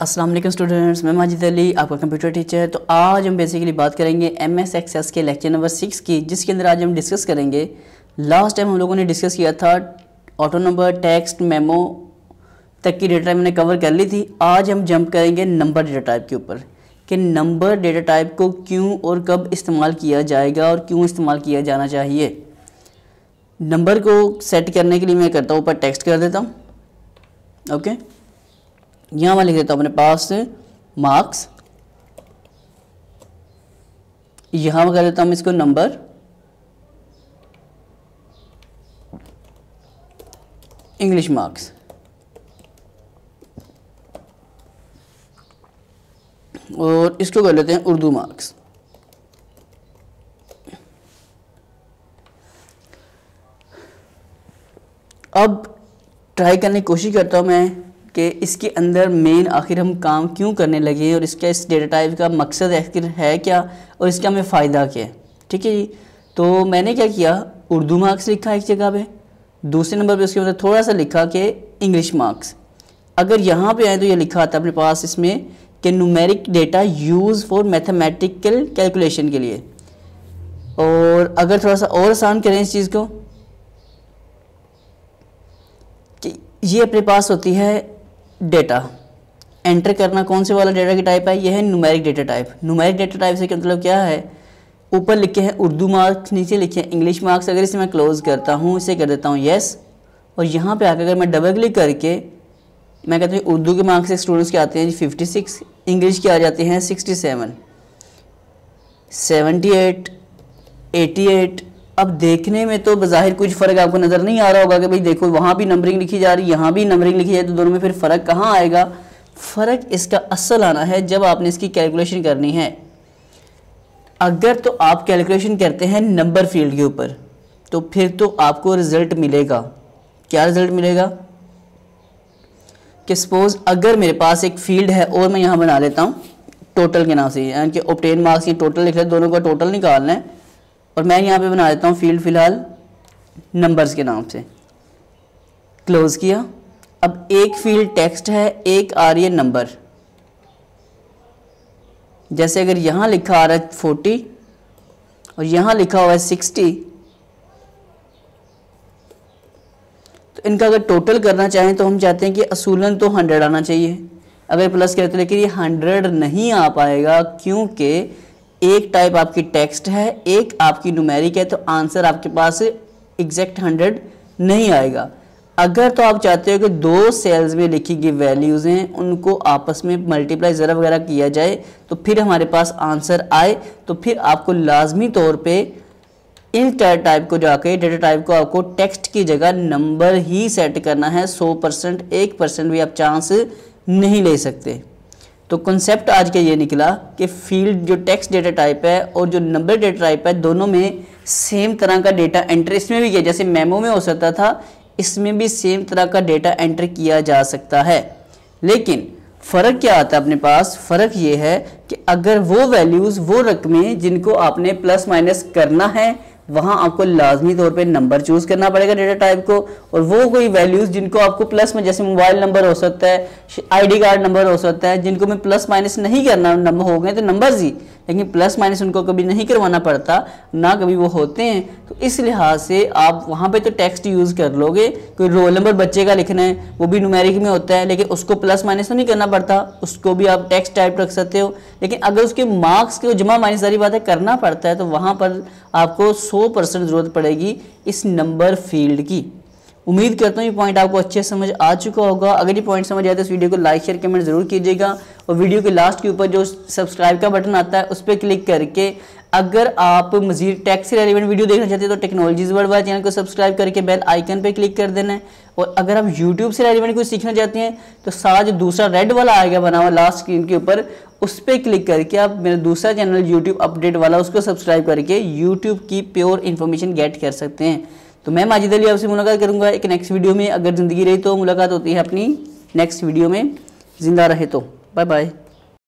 अस्सलाम वालेकुम स्टूडेंट्स, मैं माजिद अली, आपका कंप्यूटर टीचर तो आज हम बेसिकली बात करेंगे एम एस एक्सेस के लेक्चर नंबर सिक्स की, जिसके अंदर आज हम डिस्कस करेंगे। लास्ट टाइम हम लोगों ने डिस्कस किया था ऑटो नंबर टेक्स्ट मेमो तक की डेटा टाइप हमने कवर कर ली थी। आज हम जंप करेंगे नंबर डेटा टाइप के ऊपर कि नंबर डेटा टाइप को क्यों और कब इस्तेमाल किया जाएगा और क्यों इस्तेमाल किया जाना चाहिए। नंबर को सेट करने के लिए मैं करता हूँ, ऊपर टेक्स्ट कर देता हूँ। Okay okay? यहाँ मैं लिख देता हूँ अपने पास मार्क्स यहाँ मैं कर देता हूँ इसको नंबर इंग्लिश मार्क्स और इसको कर लेते हैं उर्दू मार्क्स अब ट्राई करने की कोशिश करता हूँ मैं। कि इसके अंदर मेन आखिर हम काम क्यों करने लगे हैं और इसका इस डेटा टाइप का मकसद आखिर है क्या और इसका हमें फ़ायदा क्या है? ठीक है जी? तो मैंने क्या किया? उर्दू मार्क्स लिखा एक जगह पे। दूसरे नंबर पे उसके अंदर थोड़ा सा लिखा कि इंग्लिश मार्क्स अगर यहाँ पे आए तो ये लिखा है अपने पास इसमें कि numeric data use for mathematical calculation के लिए। और अगर थोड़ा सा और आसान करें इस चीज़ को कि ये अपने पास होती है डेटा एंटर करना कौन से वाला डेटा की टाइप है? यह है numeric data type numeric data type से मतलब क्या है? ऊपर लिखे हैं उर्दू मार्क्स नीचे लिखे हैं इंग्लिश मार्क्स अगर इसे मैं क्लोज करता हूँ, इसे कर देता हूँ येस और यहाँ पे आकर अगर मैं डबल क्लिक करके, मैं कहता हूँ उर्दू के मार्क्स स्टूडेंट्स के आते हैं जी फिफ्टी सिक्स इंग्लिश के आ जाते हैं sixty seven seventy eight eighty eight अब देखने में तो बाहिर कुछ फ़र्क आपको नज़र नहीं आ रहा होगा कि भाई देखो वहाँ भी नंबरिंग लिखी जा रही है, यहाँ भी नंबरिंग लिखी जाए तो दोनों में फिर फ़र्क कहाँ आएगा? फ़र्क इसका असल आना है जब आपने इसकी कैलकुलेशन करनी है। अगर तो आप कैलकुलेशन करते हैं नंबर फ़ील्ड के ऊपर तो फिर तो आपको रिज़ल्ट मिलेगा। क्या रिज़ल्ट मिलेगा? कि सपोज़ अगर मेरे पास एक फ़ील्ड है और मैं यहाँ बना लेता हूँ टोटल के नाम से, यानी कि ओपटेन मार्क्स ये टोटल लिख रहे दोनों का टोटल निकालना है और मैं यहाँ पे बना देता हूँ फ़ील्ड फ़िलहाल नंबर्स के नाम से। क्लोज़ किया। अब एक फ़ील्ड टेक्स्ट है, एक आ रही है नंबर जैसे अगर यहाँ लिखा आ रहा है फोर्टी और यहाँ लिखा हुआ है सिक्सटी तो इनका अगर टोटल करना चाहें तो हम चाहते हैं कि असूलन तो हंड्रेड आना चाहिए। अगर प्लस करते तो लेकिन ये हंड्रेड नहीं आ पाएगा क्योंकि एक टाइप आपकी टेक्स्ट है, एक आपकी नुमेरिक है तो आंसर आपके पास एग्जैक्ट हंड्रेड नहीं आएगा। अगर तो आप चाहते हो कि दो सेल्स में लिखी गई वैल्यूज़ हैं, उनको आपस में मल्टीप्लाई ज़रा वगैरह किया जाए तो फिर हमारे पास आंसर आए तो फिर आपको लाजमी तौर पे इन टाइप को जाके डेटा टाइप को आपको टेक्स्ट की जगह नंबर ही सेट करना है, सौ परसेंट एक परसेंट भी आप चांस नहीं ले सकते। तो कॉन्सेप्ट आज का ये निकला कि फ़ील्ड जो टेक्स्ट डेटा टाइप है और जो नंबर डेटा टाइप है, दोनों में सेम तरह का डेटा एंटर इसमें भी किया, जैसे मेमो में हो सकता था, इसमें भी सेम तरह का डेटा एंटर किया जा सकता है। लेकिन फ़र्क क्या आता है अपने पास? फ़र्क ये है कि अगर वो वैल्यूज़ वो रकमें जिनको आपने प्लस माइनस करना है वहाँ आपको लाजमी तौर पे नंबर चूज़ करना पड़ेगा डेटा टाइप को, और वो कोई वैल्यूज़ जिनको आपको प्लस में, जैसे मोबाइल नंबर हो सकता है आईडी कार्ड नंबर हो सकता है, जिनको मैं प्लस माइनस नहीं करना नंबर हो गए तो नंबर ही, लेकिन प्लस माइनस उनको कभी नहीं करवाना पड़ता, ना कभी वो होते हैं तो इस लिहाज से आप वहाँ पे तो टेक्स्ट यूज़ कर लोगे, कोई रोल नंबर बच्चे का लिखना है, वो भी न्यूमेरिक में होता है, लेकिन उसको प्लस माइनस तो नहीं करना पड़ता, उसको भी आप टेक्स्ट टाइप रख सकते हो, लेकिन अगर उसके मार्क्स के जमा माइनस सारी बातें करना पड़ता है तो वहाँ पर आपको सौ परसेंट ज़रूरत पड़ेगी इस नंबर फ़ील्ड की। उम्मीद करता हूँ ये पॉइंट आपको अच्छे समझ आ चुका होगा। अगर ये पॉइंट समझ आए तो इस वीडियो को लाइक शेयर कमेंट ज़रूर कीजिएगा। और वीडियो के लास्ट के ऊपर जो सब्सक्राइब का बटन आता है, उस पर क्लिक करके अगर आप मजीद टैक्स से रेलिवेंट वीडियो देखना चाहते हैं तो टेक्नोलॉजीज़ वर्ल्ड वाइड चैनल को सब्सक्राइब करके बेल आइकन पर क्लिक कर देना है। और अगर आप यूट्यूब से रेलिवेंट कुछ सीखना चाहते हैं तो सारा जो दूसरा रेड वाला आएगा बना हुआ लास्ट स्क्रीन के ऊपर, उस पर क्लिक करके आप मेरा दूसरा चैनल यूट्यूब अपडेट वाला, उसको सब्सक्राइब करके यूट्यूब की प्योर इन्फॉर्मेशन गेट कर सकते हैं। तो मैं माजिद अली आपसे मुलाकात करूँगा। एक नेक्स्ट वीडियो में अगर ज़िंदगी रही तो मुलाकात होती है अपनी। नेक्स्ट वीडियो में ज़िंदा रहे तो। Bye bye